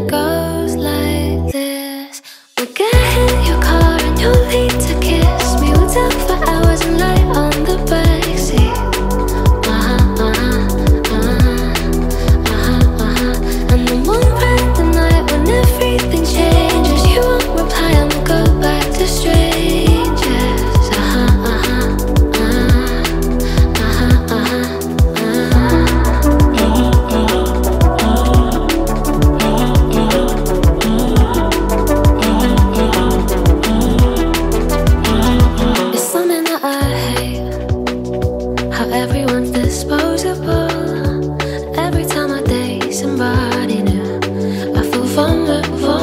How Everyone's disposable. Every time I date somebody new, I fall feel vulnerable.